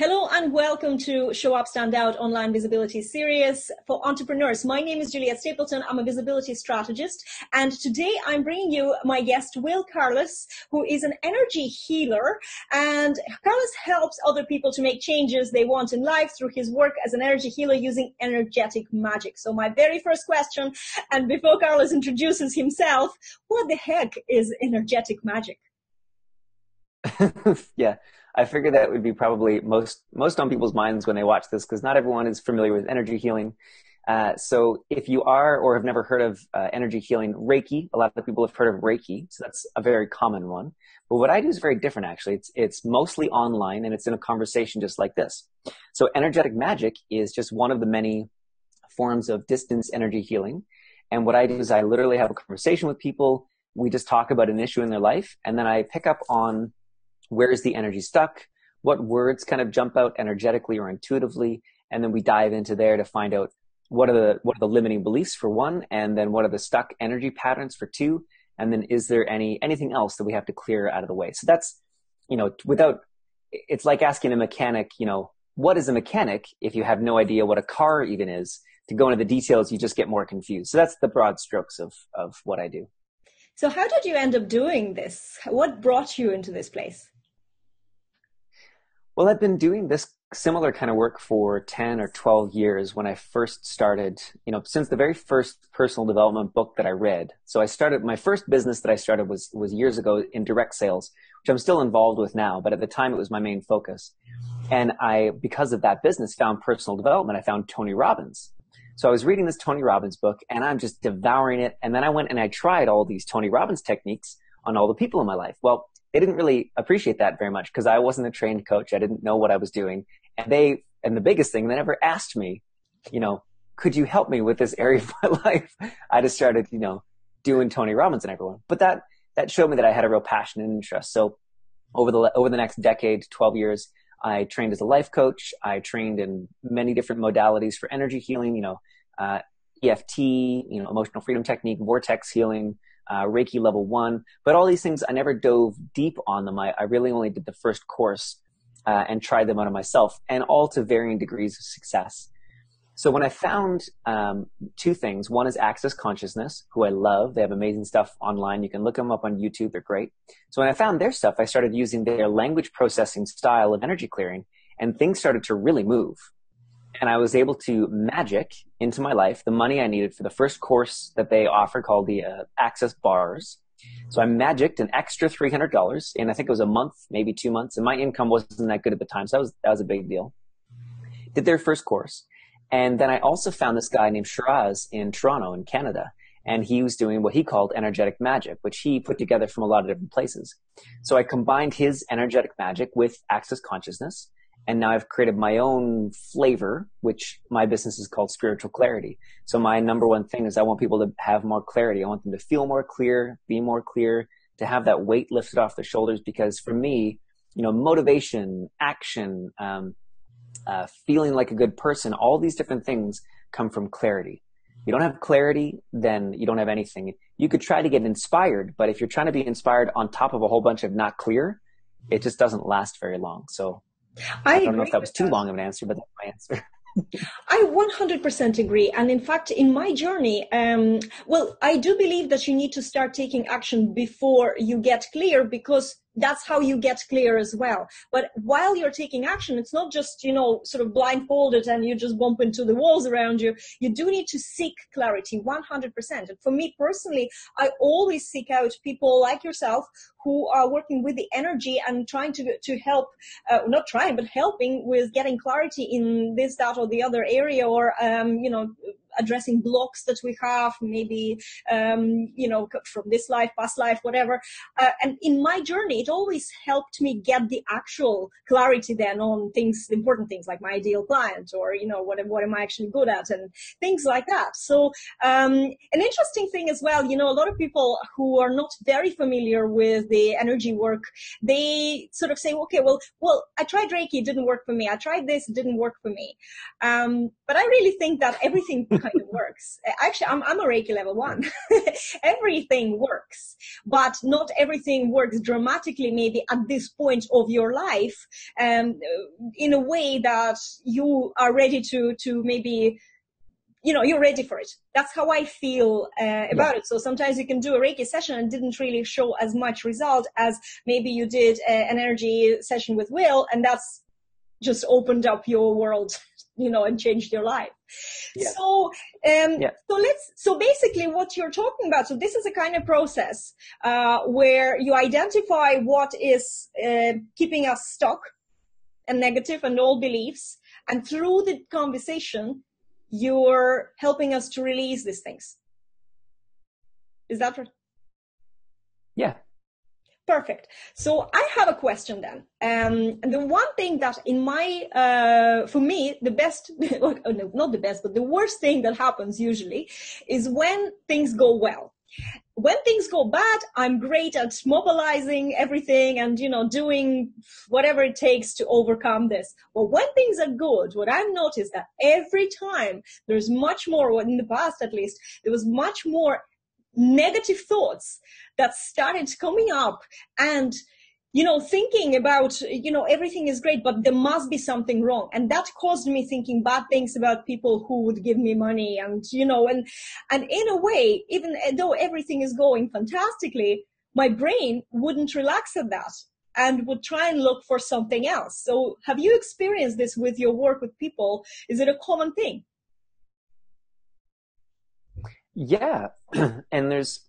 Hello and welcome to Show Up Stand Out Online Visibility Series for entrepreneurs. My name is Juliette Stapleton. I'm a visibility strategist. And today I'm bringing you my guest, Will Carlos, who is an energy healer. And Carlos helps other people to make changes they want in life through his work as an energy healer using energetic magic. So my very first question, and before Carlos introduces himself, what the heck is energetic magic? yeah. I figured that would be probably most most on people's minds when they watch this because not everyone is familiar with energy healing. Uh, so if you are or have never heard of uh, energy healing, Reiki, a lot of people have heard of Reiki, so that's a very common one. But what I do is very different actually. It's it's mostly online and it's in a conversation just like this. So energetic magic is just one of the many forms of distance energy healing. And what I do is I literally have a conversation with people. We just talk about an issue in their life, and then I pick up on where is the energy stuck? What words kind of jump out energetically or intuitively? And then we dive into there to find out what are the what are the limiting beliefs for one, and then what are the stuck energy patterns for two, and then is there any anything else that we have to clear out of the way? So that's you know without it's like asking a mechanic, you know, what is a mechanic if you have no idea what a car even is? To go into the details, you just get more confused. So that's the broad strokes of of what I do. So how did you end up doing this? What brought you into this place? Well, I've been doing this similar kind of work for 10 or 12 years when I first started, you know, since the very first personal development book that I read. So I started, my first business that I started was, was years ago in direct sales, which I'm still involved with now, but at the time it was my main focus. And I, because of that business, found personal development. I found Tony Robbins. So I was reading this Tony Robbins book and I'm just devouring it. And then I went and I tried all these Tony Robbins techniques on all the people in my life. Well, they didn't really appreciate that very much because I wasn't a trained coach. I didn't know what I was doing. And they, and the biggest thing, they never asked me, you know, could you help me with this area of my life? I just started, you know, doing Tony Robbins and everyone. But that, that showed me that I had a real passion and interest. So over the, over the next decade, 12 years, I trained as a life coach. I trained in many different modalities for energy healing, you know, uh, EFT, you know, emotional freedom technique, vortex healing, uh, Reiki level one. But all these things, I never dove deep on them. I, I really only did the first course uh, and tried them out on myself, and all to varying degrees of success. So when I found um, two things, one is Access Consciousness, who I love. They have amazing stuff online. You can look them up on YouTube. They're great. So when I found their stuff, I started using their language processing style of energy clearing, and things started to really move and I was able to magic into my life the money I needed for the first course that they offer called the uh, Access Bars. So I magicked an extra three hundred dollars, and I think it was a month, maybe two months, and my income wasn't that good at the time, so that was that was a big deal. Did their first course, and then I also found this guy named Shiraz in Toronto, in Canada, and he was doing what he called energetic magic, which he put together from a lot of different places. So I combined his energetic magic with Access Consciousness, and now I've created my own flavor, which my business is called Spiritual Clarity. So my number one thing is I want people to have more clarity. I want them to feel more clear, be more clear, to have that weight lifted off their shoulders. Because for me, you know, motivation, action, um, uh, feeling like a good person, all these different things come from clarity. You don't have clarity, then you don't have anything. You could try to get inspired, but if you're trying to be inspired on top of a whole bunch of not clear, it just doesn't last very long. So I, I don't know if that was too that. long of an answer, but that's my answer. I 100% agree. And in fact, in my journey, um, well, I do believe that you need to start taking action before you get clear because that's how you get clear as well. But while you're taking action, it's not just, you know, sort of blindfolded and you just bump into the walls around you. You do need to seek clarity 100%. And for me personally, I always seek out people like yourself who are working with the energy and trying to, to help, uh, not trying, but helping with getting clarity in this, that, or the other area or, um, you know, addressing blocks that we have, maybe, um, you know, from this life, past life, whatever. Uh, and in my journey, it always helped me get the actual clarity then on things, important things like my ideal client or, you know, what, what am I actually good at and things like that. So, um, an interesting thing as well, you know, a lot of people who are not very familiar with the energy work, they sort of say, okay, well, well, I tried Reiki, it didn't work for me. I tried this, it didn't work for me. Um, but I really think that everything kind of works. Actually, I'm, I'm a Reiki level one. everything works, but not everything works dramatically, maybe at this point of your life, um, in a way that you are ready to, to maybe you know you're ready for it that's how i feel uh, about yeah. it so sometimes you can do a reiki session and didn't really show as much result as maybe you did uh, an energy session with will and that's just opened up your world you know and changed your life yeah. so um yeah. so let's so basically what you're talking about so this is a kind of process uh, where you identify what is uh, keeping us stuck and negative and old beliefs and through the conversation you're helping us to release these things is that right yeah Perfect. So I have a question then. Um, and the one thing that in my, uh, for me, the best, oh, no, not the best, but the worst thing that happens usually is when things go well. When things go bad, I'm great at mobilizing everything and, you know, doing whatever it takes to overcome this. But when things are good, what I've noticed that every time there's much more, in the past at least, there was much more negative thoughts that started coming up and you know thinking about you know everything is great but there must be something wrong. And that caused me thinking bad things about people who would give me money and you know and and in a way even eh, though everything is going fantastically my brain wouldn't relax at that and would try and look for something else. So have you experienced this with your work with people? Is it a common thing? Yeah, and there's,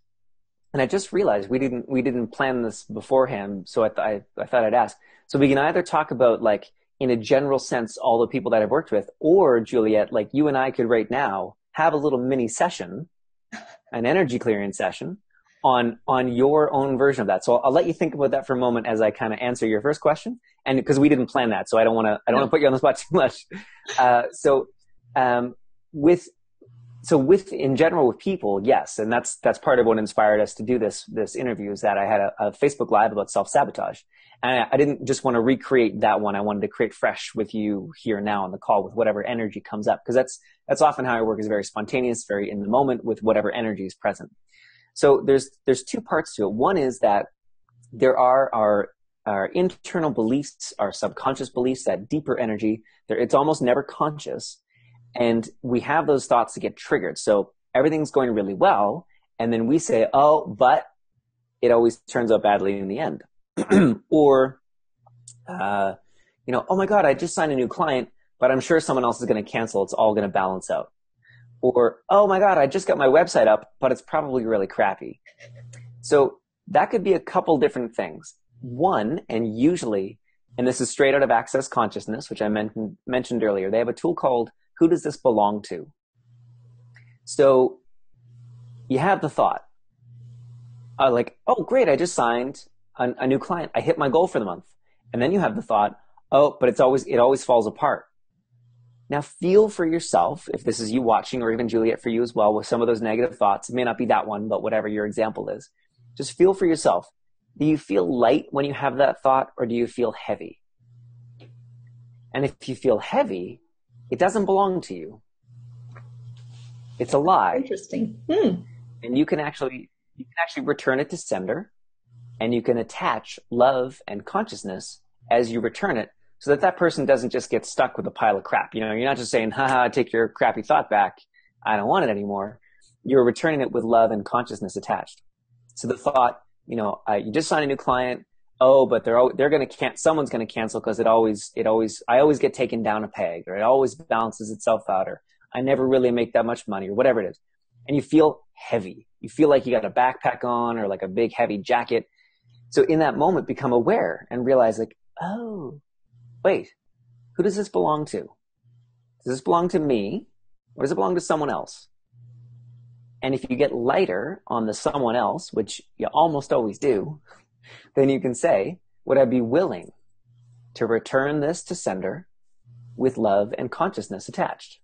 and I just realized we didn't we didn't plan this beforehand, so I, th- I I thought I'd ask. So we can either talk about like in a general sense all the people that I've worked with, or Juliette, like you and I could right now have a little mini session, an energy clearing session on on your own version of that. So I'll, I'll let you think about that for a moment as I kind of answer your first question, and because we didn't plan that, so I don't want to I don't want to put you on the spot too much. Uh, so um, with so with in general with people yes. And that's that's part of what inspired us to do this this interview is that i had a, a facebook live about self-sabotage. And I, I, didn't just want to recreate that one. I wanted to create fresh with you here now on the call with whatever energy comes up because that's that's often how i work is very spontaneous very in the moment with whatever energy is present. So there's there's two parts to it. One is that there are our our internal beliefs our subconscious beliefs that deeper energy it's almost never conscious and we have those thoughts to get triggered. So everything's going really well. And then we say, oh, but it always turns out badly in the end. or, uh, you know, oh my God, I just signed a new client, but I'm sure someone else is going to cancel. It's all going to balance out. Or, oh my God, I just got my website up, but it's probably really crappy. So that could be a couple different things. One, and usually, and this is straight out of Access Consciousness, which I men- mentioned earlier, they have a tool called who does this belong to? So you have the thought, uh, like, oh, great, I just signed a, a new client. I hit my goal for the month. And then you have the thought, oh, but it's always, it always falls apart. Now feel for yourself, if this is you watching or even Juliette for you as well with some of those negative thoughts, it may not be that one, but whatever your example is, just feel for yourself. Do you feel light when you have that thought or do you feel heavy? And if you feel heavy, it doesn't belong to you. It's a lie. Interesting. Hmm. And you can actually you can actually return it to sender, and you can attach love and consciousness as you return it, so that that person doesn't just get stuck with a pile of crap. You know, you're not just saying, "Haha, take your crappy thought back. I don't want it anymore." You're returning it with love and consciousness attached. So the thought, you know, uh, you just signed a new client oh, but they're they're going to can someone's going to cancel because it always it always I always get taken down a peg or it always balances itself out or I never really make that much money or whatever it is, and you feel heavy. You feel like you got a backpack on or like a big heavy jacket. So in that moment, become aware and realize like, oh, wait, who does this belong to? Does this belong to me or does it belong to someone else? And if you get lighter on the someone else, which you almost always do, then you can say, would I be willing to return this to sender with love and consciousness attached?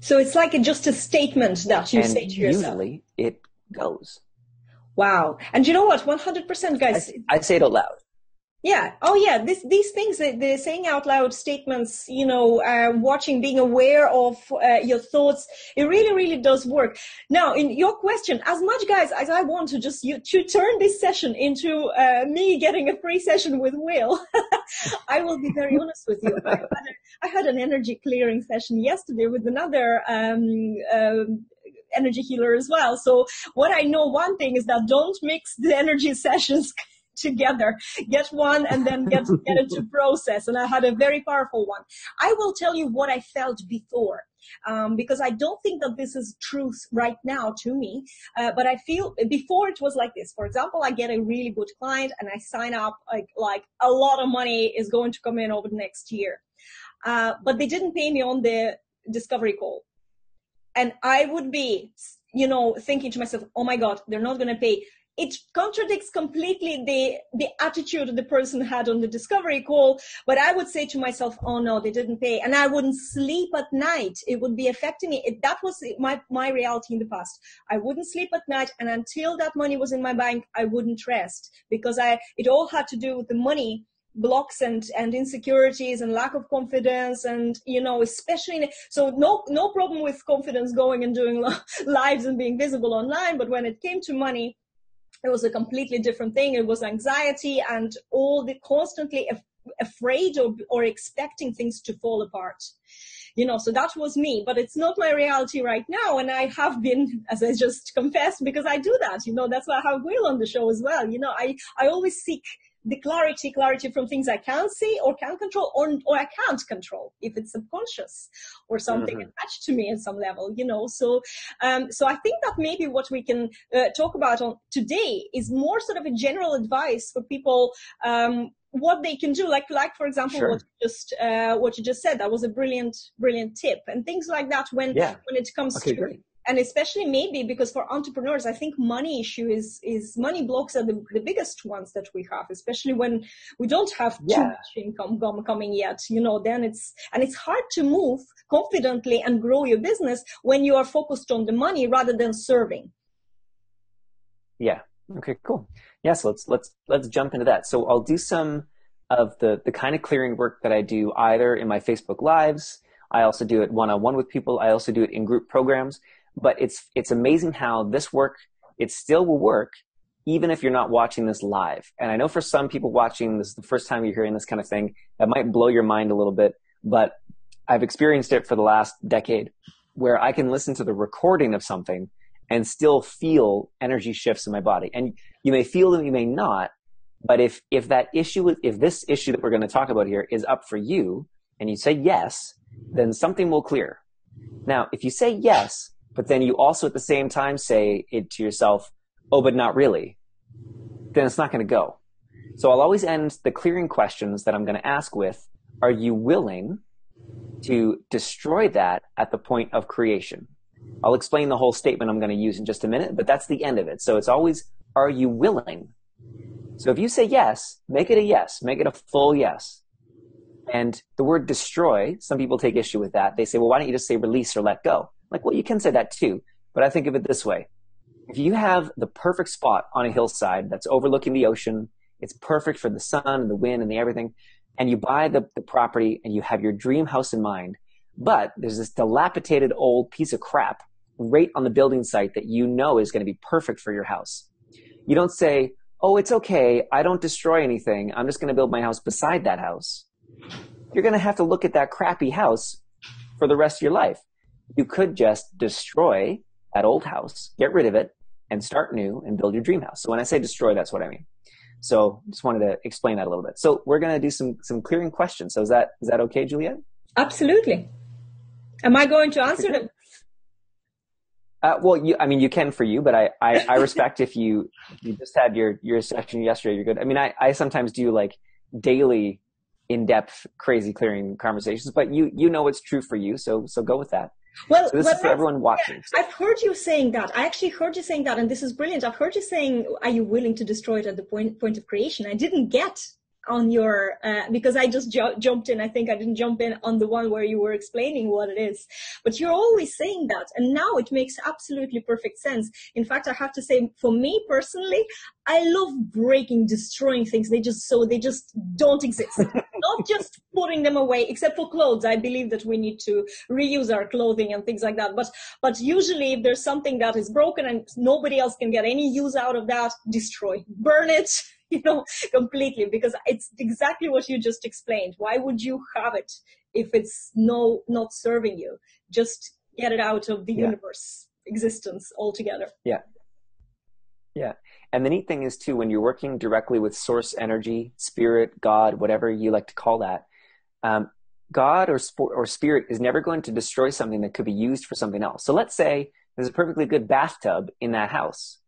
So it's like a, just a statement that you and say to yourself. Usually it goes. Wow. And you know what? 100% guys. I, I say it out loud. Yeah. Oh, yeah. This, these things, the, saying out loud statements, you know, uh, watching, being aware of uh, your thoughts, it really, really does work. Now, in your question, as much guys as I want to just you, to turn this session into uh, me getting a free session with Will, I will be very honest with you. I had, a, I had an energy clearing session yesterday with another um, um, energy healer as well. So what I know, one thing is that don't mix the energy sessions together. Get one and then get, get it to process. And I had a very powerful one. I will tell you what I felt before. Um, because I don't think that this is truth right now to me. Uh, but I feel before it was like this. For example, I get a really good client and I sign up like, like a lot of money is going to come in over the next year. Uh, but they didn't pay me on the discovery call. And I would be, you know, thinking to myself, oh my God, they're not going to pay it contradicts completely the the attitude the person had on the discovery call. But i would say to myself oh no they didn't pay. And i wouldn't sleep at night. It would be affecting me. It, that was my my reality in the past. I wouldn't sleep at night. And until that money was in my bank i wouldn't rest. Because i it all had to do with the money blocks and and insecurities and lack of confidence and you know especially in, so no no problem with confidence going and doing lives and being visible online. But when it came to money it was a completely different thing. It was anxiety and all the constantly af- afraid of, or expecting things to fall apart. You know, so that was me, but it's not my reality right now. And I have been, as I just confessed, because I do that. You know, that's why I have Will on the show as well. You know, I, I always seek the clarity, clarity from things I can see or can control or, or I can't control if it's subconscious or something mm-hmm. attached to me at some level, you know. So, um, so I think that maybe what we can uh, talk about on today is more sort of a general advice for people, um, what they can do, like, like for example, sure. what you just, uh, what you just said, that was a brilliant, brilliant tip and things like that when, yeah. when it comes okay, to, great and especially maybe because for entrepreneurs, I think money issue is, is money blocks are the, the biggest ones that we have, especially when we don't have yeah. too much income coming yet, you know, then it's, and it's hard to move confidently and grow your business when you are focused on the money rather than serving. Yeah. Okay, cool. Yes, let's, let's, let's jump into that. So I'll do some of the, the kind of clearing work that I do either in my Facebook lives. I also do it one on one with people. I also do it in group programs but it's it's amazing how this work it still will work even if you're not watching this live. And I know for some people watching this the first time you're hearing this kind of thing, that might blow your mind a little bit, but I've experienced it for the last decade where I can listen to the recording of something and still feel energy shifts in my body. And you may feel them, you may not, but if if that issue if this issue that we're going to talk about here is up for you and you say yes, then something will clear. Now, if you say yes, but then you also at the same time say it to yourself, oh, but not really, then it's not going to go. So I'll always end the clearing questions that I'm going to ask with, are you willing to destroy that at the point of creation? I'll explain the whole statement I'm going to use in just a minute, but that's the end of it. So it's always, are you willing? So if you say yes, make it a yes, make it a full yes. And the word destroy, some people take issue with that. They say, well, why don't you just say release or let go? Like, well, you can say that too, but I think of it this way. If you have the perfect spot on a hillside that's overlooking the ocean, it's perfect for the sun and the wind and the everything, and you buy the, the property and you have your dream house in mind, but there's this dilapidated old piece of crap right on the building site that you know is going to be perfect for your house. You don't say, oh, it's okay. I don't destroy anything. I'm just going to build my house beside that house. You're going to have to look at that crappy house for the rest of your life you could just destroy that old house, get rid of it, and start new and build your dream house. So when I say destroy, that's what I mean. So just wanted to explain that a little bit. So we're going to do some some clearing questions. So is that is that okay, Juliette? Absolutely. Am I going to answer them? Uh, well, you, I mean, you can for you, but I, I, I respect if you you just had your your session yesterday. You're good. I mean, I, I sometimes do like daily, in depth, crazy clearing conversations, but you you know what's true for you, so so go with that. Well, so this well, is for everyone watching. Yeah, I've heard you saying that. I actually heard you saying that, and this is brilliant. I've heard you saying, "Are you willing to destroy it at the point point of creation?" I didn't get on your uh, because I just ju- jumped in. I think I didn't jump in on the one where you were explaining what it is, but you're always saying that, and now it makes absolutely perfect sense. In fact, I have to say, for me personally, I love breaking, destroying things. They just so they just don't exist. Not just putting them away, except for clothes. I believe that we need to reuse our clothing and things like that. But but usually, if there's something that is broken and nobody else can get any use out of that, destroy, burn it. You know, completely because it's exactly what you just explained. Why would you have it if it's no not serving you? Just get it out of the yeah. universe existence altogether. Yeah. Yeah. And the neat thing is too, when you're working directly with source energy, spirit, God, whatever you like to call that, um, God or, or spirit is never going to destroy something that could be used for something else. So let's say there's a perfectly good bathtub in that house.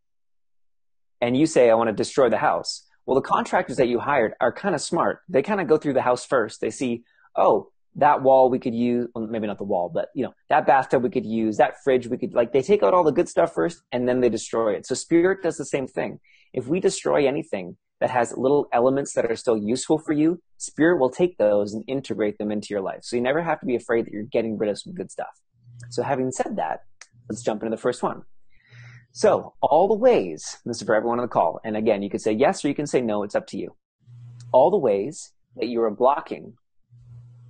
And you say, I want to destroy the house. Well, the contractors that you hired are kind of smart. They kind of go through the house first. They see, oh, that wall we could use, well, maybe not the wall, but you know, that bathtub we could use, that fridge we could, like, they take out all the good stuff first and then they destroy it. So spirit does the same thing. If we destroy anything that has little elements that are still useful for you, spirit will take those and integrate them into your life. So you never have to be afraid that you're getting rid of some good stuff. So having said that, let's jump into the first one. So all the ways, this is for everyone on the call. And again, you can say yes or you can say no. It's up to you. All the ways that you are blocking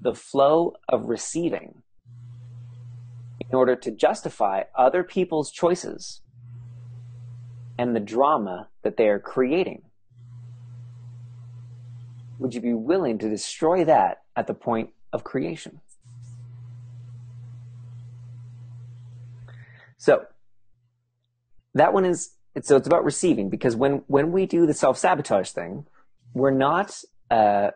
the flow of receiving in order to justify other people's choices and the drama that they are creating. Would you be willing to destroy that at the point of creation? So, that one is so it's about receiving because when when we do the self sabotage thing, we're not uh,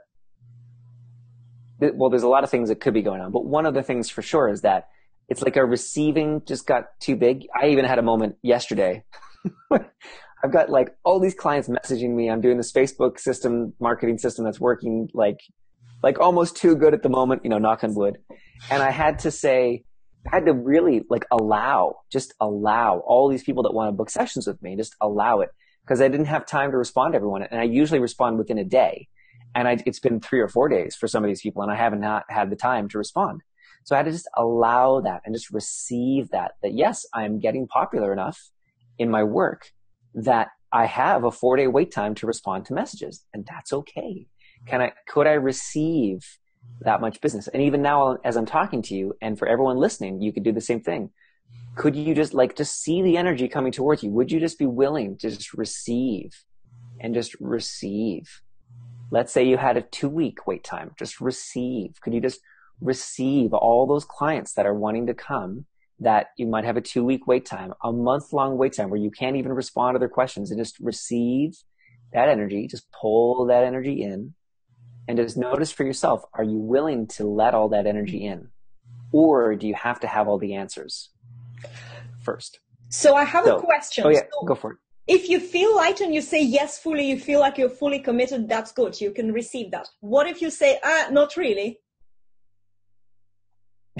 well, there's a lot of things that could be going on, but one of the things for sure is that it's like our receiving just got too big. I even had a moment yesterday. I've got like all these clients messaging me. I'm doing this Facebook system, marketing system that's working like, like almost too good at the moment, you know, knock on wood. And I had to say, I had to really like allow, just allow all these people that want to book sessions with me, just allow it because I didn't have time to respond to everyone. And I usually respond within a day and I, it's been three or four days for some of these people and I haven't not had the time to respond. So I had to just allow that and just receive that, that yes, I'm getting popular enough in my work that I have a four day wait time to respond to messages and that's okay. Can I, could I receive that much business? And even now as I'm talking to you and for everyone listening, you could do the same thing. Could you just like, just see the energy coming towards you? Would you just be willing to just receive and just receive? Let's say you had a two week wait time. Just receive. Could you just receive all those clients that are wanting to come that you might have a two week wait time, a month long wait time where you can't even respond to their questions and just receive that energy, just pull that energy in and just notice for yourself, are you willing to let all that energy in? Or do you have to have all the answers first? So I have so, a question. Oh yeah, so, go for it if you feel light and you say yes fully, you feel like you're fully committed, that's good. You can receive that. What if you say, ah, not really?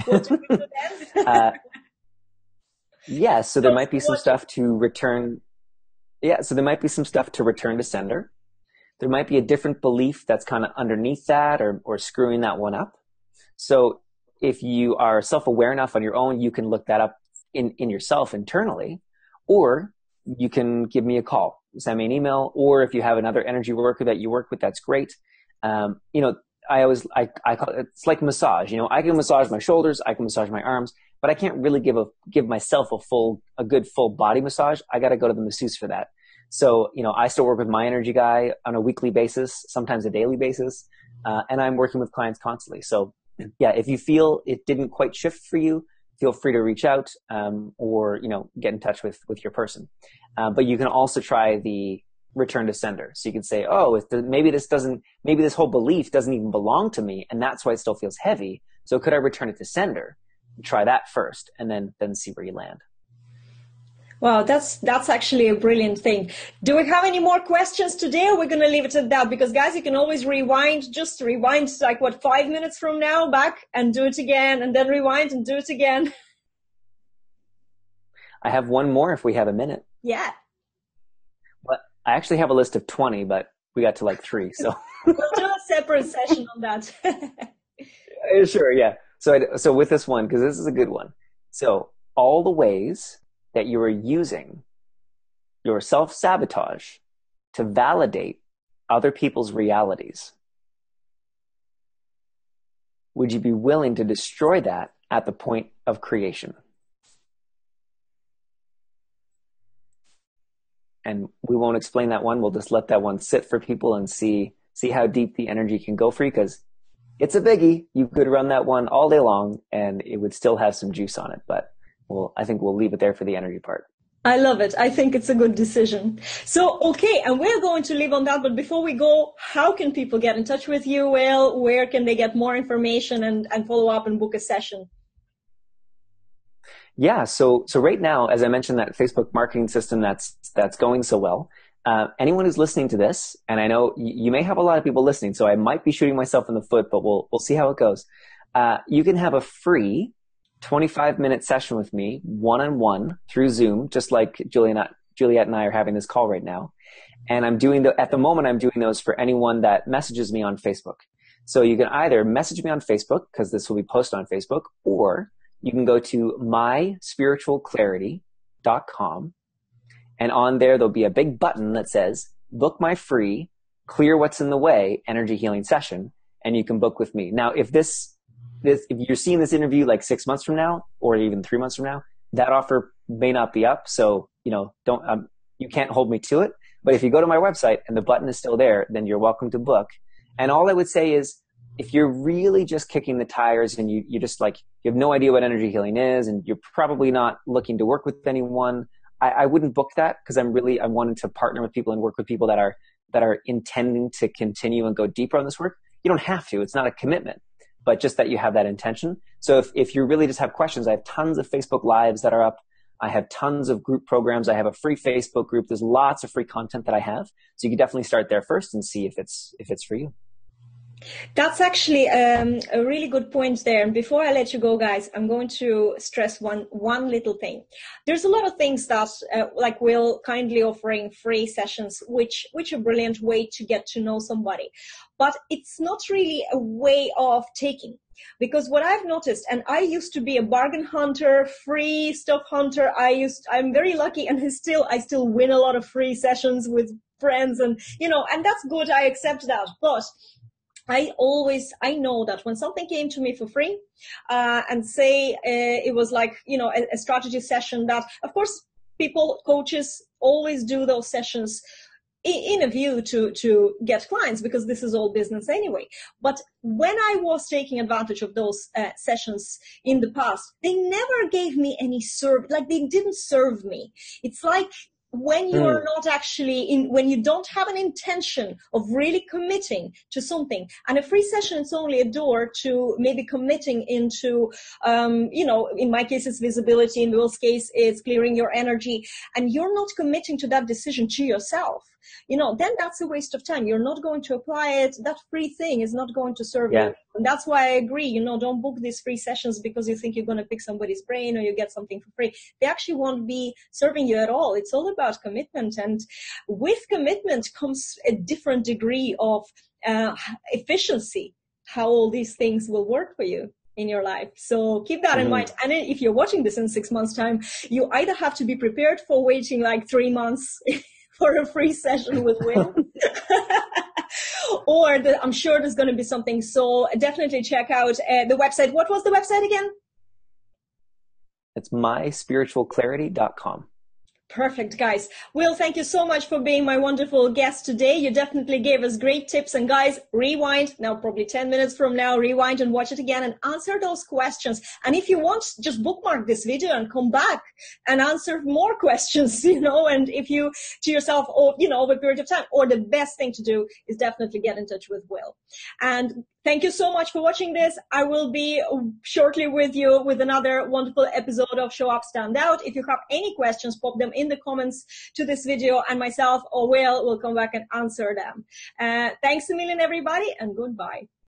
What do we do then? uh, yeah, so there might be some stuff to return. Yeah, so there might be some stuff to return to sender. There might be a different belief that's kind of underneath that or, or screwing that one up. So if you are self-aware enough on your own, you can look that up in, in yourself internally. Or you can give me a call, send me an email, or if you have another energy worker that you work with, that's great. Um, you know, I always, I, I call it, it's like massage. You know, I can massage my shoulders, I can massage my arms, but I can't really give a, give myself a full, a good full body massage. I got to go to the masseuse for that. So, you know, I still work with my energy guy on a weekly basis, sometimes a daily basis, uh, and I'm working with clients constantly. So, yeah, if you feel it didn't quite shift for you, feel free to reach out um, or you know get in touch with with your person. Uh, but you can also try the return to sender. So you can say, oh, the, maybe this doesn't, maybe this whole belief doesn't even belong to me, and that's why it still feels heavy. So could I return it to sender? Try that first, and then then see where you land. Wow, that's that's actually a brilliant thing. Do we have any more questions today, or we're going to leave it at that? Because guys, you can always rewind, just rewind like what five minutes from now back and do it again, and then rewind and do it again. I have one more if we have a minute. Yeah. But I actually have a list of twenty, but we got to like three, so. we'll do a separate session on that. sure, yeah. So, I, so with this one, because this is a good one. So, all the ways that you are using your self sabotage to validate other people's realities. Would you be willing to destroy that at the point of creation? And we won't explain that one. We'll just let that one sit for people and see see how deep the energy can go for you because it's a biggie. You could run that one all day long and it would still have some juice on it. But well, I think we'll leave it there for the energy part. I love it. I think it's a good decision. So, okay, and we're going to leave on that. But before we go, how can people get in touch with you? Well, where can they get more information and, and follow up and book a session? Yeah. So, so right now, as I mentioned, that Facebook marketing system that's, that's going so well. Uh, anyone who's listening to this, and I know you, you may have a lot of people listening, so I might be shooting myself in the foot, but we'll, we'll see how it goes. Uh, you can have a free 25 minute session with me one on one through Zoom, just like Juliette, Juliette and I are having this call right now. And I'm doing the, at the moment, I'm doing those for anyone that messages me on Facebook. So you can either message me on Facebook, because this will be posted on Facebook, or you can go to myspiritualclarity.com. And on there, there'll be a big button that says, book my free, clear what's in the way energy healing session. And you can book with me. Now, if this this, if you're seeing this interview like six months from now or even three months from now, that offer may not be up. So, you know, don't, um, you can't hold me to it. But if you go to my website and the button is still there, then you're welcome to book. And all I would say is, if you're really just kicking the tires and you, you just like, you have no idea what energy healing is and you're probably not looking to work with anyone, I, I wouldn't book that because I'm really, I wanted to partner with people and work with people that are, that are intending to continue and go deeper on this work. You don't have to. It's not a commitment but just that you have that intention. So if, if you really just have questions, I have tons of Facebook lives that are up. I have tons of group programs. I have a free Facebook group. There's lots of free content that I have. So you can definitely start there first and see if it's, if it's for you. That's actually um, a really good point there. And before I let you go, guys, I'm going to stress one one little thing. There's a lot of things that, uh, like, we'll kindly offering free sessions, which which a brilliant way to get to know somebody, but it's not really a way of taking. Because what I've noticed, and I used to be a bargain hunter, free stuff hunter. I used, I'm very lucky, and still, I still win a lot of free sessions with friends, and you know, and that's good. I accept that, but I always, I know that when something came to me for free, uh, and say uh, it was like, you know, a, a strategy session that, of course, people, coaches always do those sessions in a view to to get clients because this is all business anyway. But when i was taking advantage of those uh, sessions in the past they never gave me any serve like they didn't serve me. It's like when you are mm. not actually in, when you don't have an intention of really committing to something, and a free session is only a door to maybe committing into, um, you know, in my case it's visibility, in Will's case it's clearing your energy, and you're not committing to that decision to yourself you know, then that's a waste of time. You're not going to apply it. That free thing is not going to serve yeah. you. And that's why I agree, you know, don't book these free sessions because you think you're going to pick somebody's brain or you get something for free. They actually won't be serving you at all. It's all about commitment. And with commitment comes a different degree of uh, efficiency, how all these things will work for you in your life. So keep that mm-hmm. in mind. And if you're watching this in six months time, you either have to be prepared for waiting like three months for a free session with Will. or the, I'm sure there's going to be something. So definitely check out uh, the website. What was the website again? It's myspiritualclarity.com. Perfect, guys. Will, thank you so much for being my wonderful guest today. You definitely gave us great tips. And guys, rewind now, probably 10 minutes from now, rewind and watch it again and answer those questions. And if you want, just bookmark this video and come back and answer more questions, you know, and if you to yourself, or, you know, over a period of time, or the best thing to do is definitely get in touch with Will. And Thank you so much for watching this. I will be shortly with you with another wonderful episode of Show Up Stand Out. If you have any questions, pop them in the comments to this video and myself or Will will come back and answer them. Uh, thanks a million everybody and goodbye.